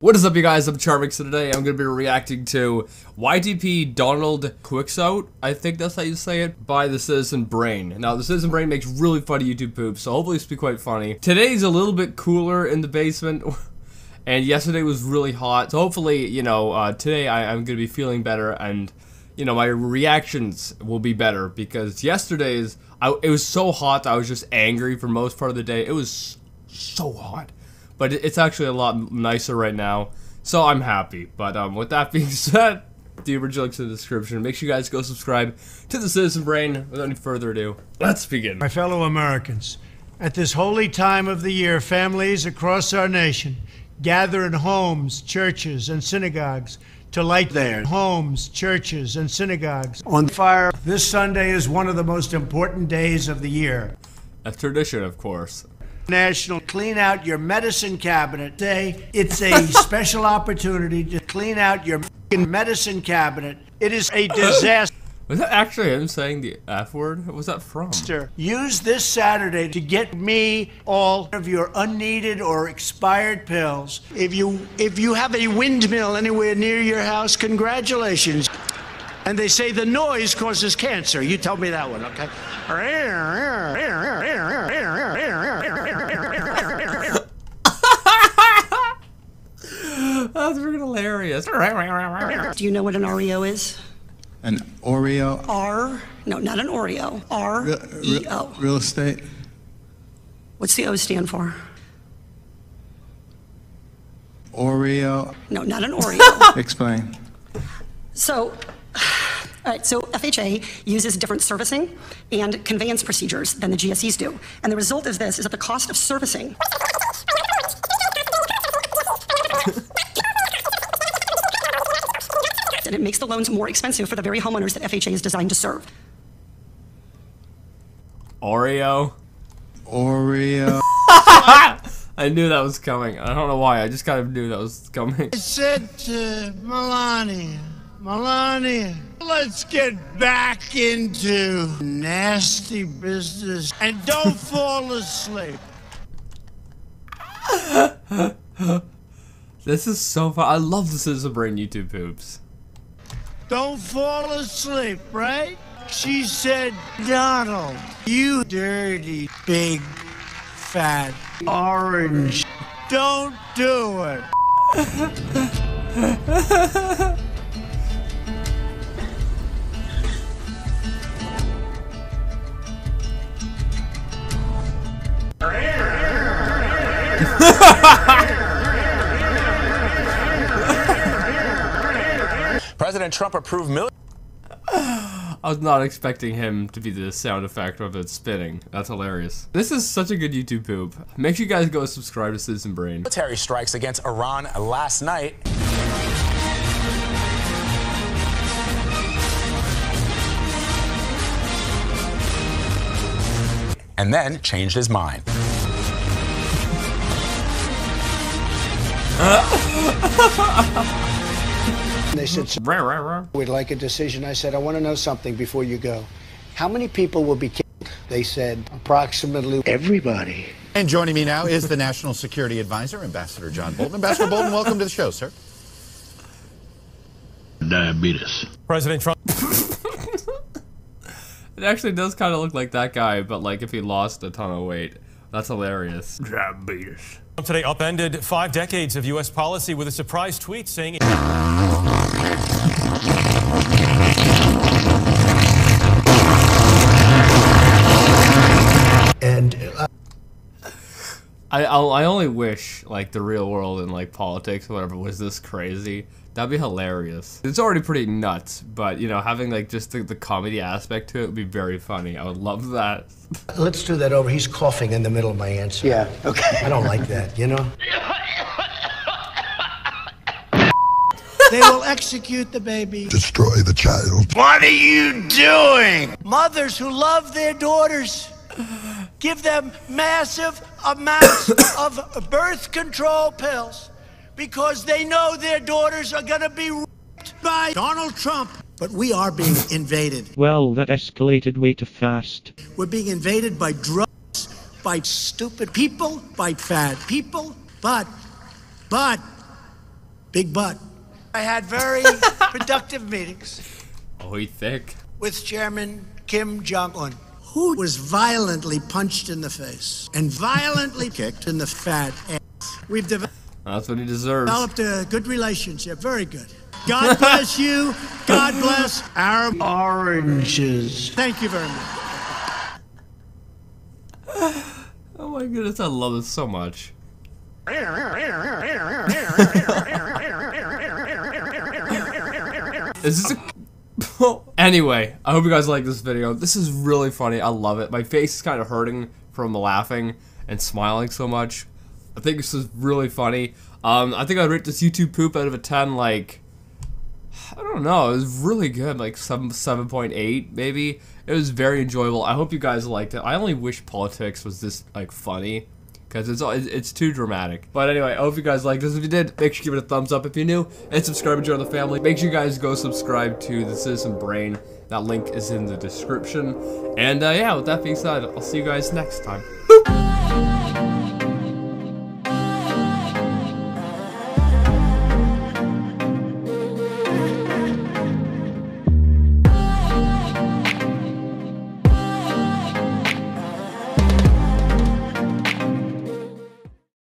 What is up you guys, I'm Charmix, so today I'm going to be reacting to YTP Donald Quixote, I think that's how you say it, by the Citizen Brain. Now, the Citizen Brain makes really funny YouTube poops, so hopefully this will be quite funny. Today's a little bit cooler in the basement, and yesterday was really hot, so hopefully, you know, uh, today I, I'm going to be feeling better, and, you know, my reactions will be better, because yesterday's, I, it was so hot I was just angry for most part of the day. It was so hot but it's actually a lot nicer right now. So I'm happy. But um, with that being said, the original links in the description. Make sure you guys go subscribe to the Citizen Brain. Without any further ado, let's begin. My fellow Americans, at this holy time of the year, families across our nation gather in homes, churches, and synagogues to light their homes, churches, and synagogues on fire. This Sunday is one of the most important days of the year. A tradition, of course. National Clean Out Your Medicine Cabinet Day. It's a special opportunity to clean out your medicine cabinet. It is a disaster. Was that actually him saying the F word? What was that from? Use this Saturday to get me all of your unneeded or expired pills. If you if you have a windmill anywhere near your house, congratulations. And they say the noise causes cancer. You tell me that one, okay? That's freaking hilarious. Do you know what an Oreo is? An Oreo? R? No, not an Oreo. R E O. Real estate? What's the O stand for? Oreo? No, not an Oreo. Explain. So, all right, so FHA uses different servicing and conveyance procedures than the GSEs do. And the result of this is that the cost of servicing and it makes the loans more expensive for the very homeowners that FHA is designed to serve. Oreo. Oreo. I knew that was coming. I don't know why. I just kind of knew that was coming. I said to Melania, Melania, let's get back into nasty business and don't fall asleep. this is so fun. I love the Citizen Brain YouTube poops. Don't fall asleep, right? She said, Donald, you dirty, big, fat, orange. Don't do it. President Trump approved millions. I was not expecting him to be the sound effect of it spinning. That's hilarious. This is such a good YouTube poop. Make sure you guys go subscribe to Citizen Brain. Military strikes against Iran last night. And then changed his mind. They said, we'd like a decision. I said, I want to know something before you go. How many people will be killed? They said, approximately everybody. And joining me now is the National Security Advisor, Ambassador John Bolton. Ambassador Bolton, welcome to the show, sir. Diabetes. President Trump. it actually does kind of look like that guy, but like if he lost a ton of weight. That's hilarious. Diabetes. Today upended five decades of U.S. policy with a surprise tweet saying. And uh, I I'll, I only wish like the real world and like politics or whatever was this crazy. That'd be hilarious. It's already pretty nuts, but you know, having like just the, the comedy aspect to it would be very funny. I would love that. Let's do that over. He's coughing in the middle of my answer. Yeah, okay. I don't like that, you know? they will execute the baby. Destroy the child. What are you doing? Mothers who love their daughters give them massive amounts of birth control pills because they know their daughters are going to be raped by Donald Trump. But we are being invaded. Well, that escalated way too fast. We're being invaded by drugs, by stupid people, by fat people. But, but, Big butt. I had very productive meetings Oh, he thick. with Chairman Kim Jong Un, who was violently punched in the face and violently kicked in the fat ass. We've developed. That's what he deserves. developed a good relationship. Very good. God bless you. God bless our oranges. Thank you very much. Oh my goodness, I love this so much. Is this a... anyway, I hope you guys like this video. This is really funny. I love it. My face is kind of hurting from laughing and smiling so much. I think this is really funny. Um, I think I'd rate this YouTube poop out of a 10, like... I don't know. It was really good, like seven point eight maybe. It was very enjoyable. I hope you guys liked it. I only wish politics was this like funny, because it's it's too dramatic. But anyway, I hope you guys liked this. If you did, make sure you give it a thumbs up if you're new, and subscribe and join the family. Make sure you guys go subscribe to the Citizen Brain. That link is in the description. And uh, yeah, with that being said, I'll see you guys next time.